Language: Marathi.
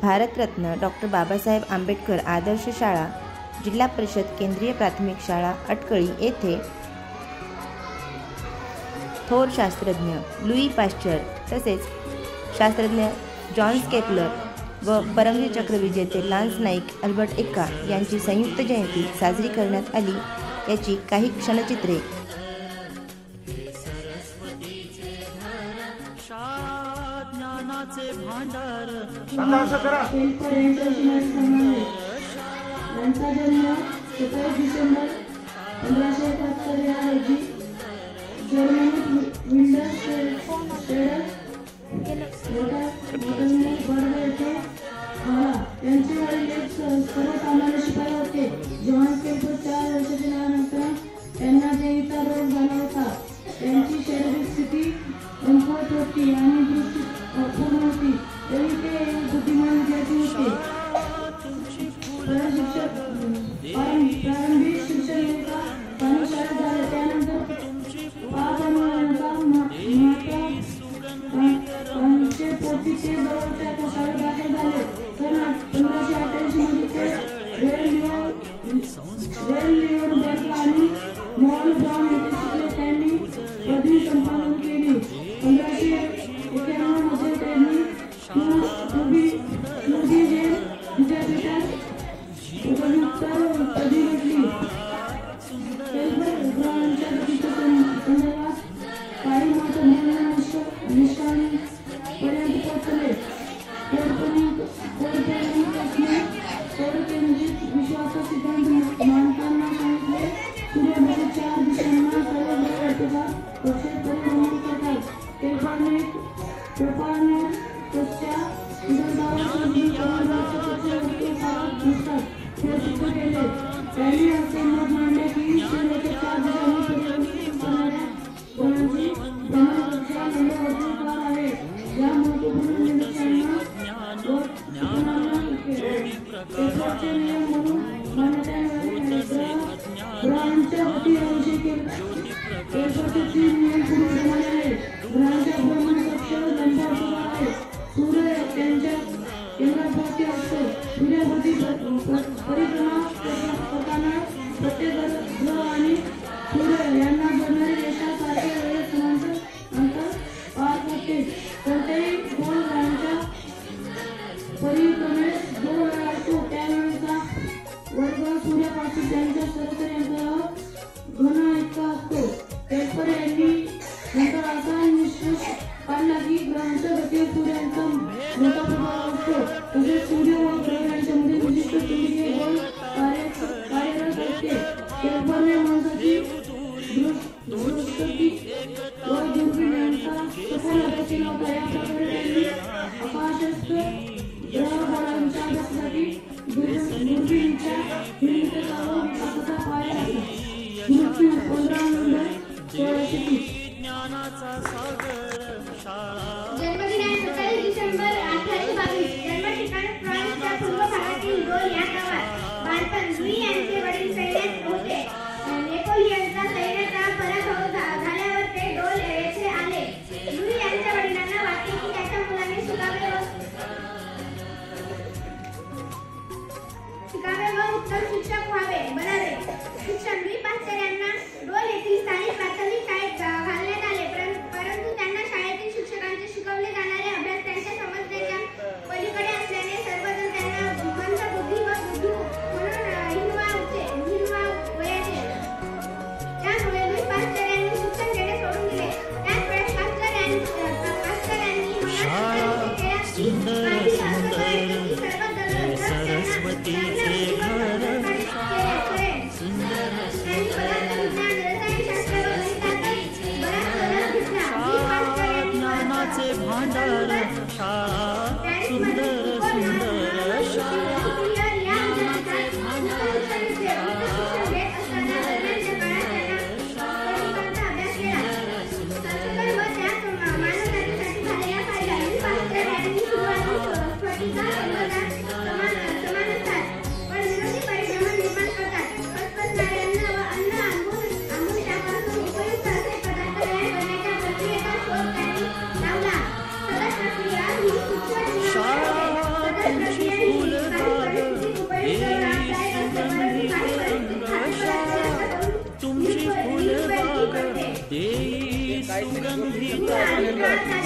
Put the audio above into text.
भारतरत्न डॉक्टर बाबासाहेब आंबेडकर आदर्श शाळा जिल्हा परिषद केंद्रीय प्राथमिक शाळा अटकळी येथे थोर शास्त्रज्ञ लुई पाश्चर तसेच शास्त्रज्ञ जॉन स्केपलर व परमवीर चक्र विजेते लान्स नाईक अल्बर्ट एक्का यांची संयुक्त जयंती साजरी करण्यात आली. याची काही क्षणचित्रे संबंध आहेत. यांचा जन्म सत्तावीस डिसेंबर पंधराशे एकाहत्तर या रोजी जर्मनीत मोठ्याने बर्ड येथे झाला. त्यांचे वडील एक स- सर्वसामान्य शिपाई होते. जॉन केपर चार वर्षाचे झाल्यानंतर त्यांना देवीचा रोग झाला होता त्यांची शारीरिक स्थिती कमकुवत होती आणि से बोलते हैं तो सारे बातें वाले तो ना पंद्रह से अट्ठाईस मिनट के रेल रेल नियम बरकानी मॉल ब्राउन यूनिवर्सिटी कैंडी पदवी संपादन के लिए पंद्रह से इक्यावन मज़े कैंडी पूर्वी पूर्वी जेल विजय विजय उपयुक्त पदी निकली त्यांनी असे मत मांडले की सूर्याच्या चार दिवसांनी ग्रह तीन नियम पुढीलप्रमाणे आहेत ग्रहांचा भ्रमण कक्ष आहे सूर्य त्यांच्या केंद्राभोवती असतो सूर्याभोवती परिक्रमा करताना प्रत्येक ग्रह आणि सूर्य यांना जोडणारी रेषा सारख्या वेळेत समांतर अंतर पार करते कोणत्याही ग्रहांच्या ग्रहबळांच्या अभ्यासासाठी दुर्- दुर्बिणीच्या निर्मितीचा विकासाचा पाया मृत्यू पंधरा नोव्हेंबर सोळाशे तीस जन्मदिन आहे सत्तावीस डिसेंबर अठराशे बावीस. Thank you.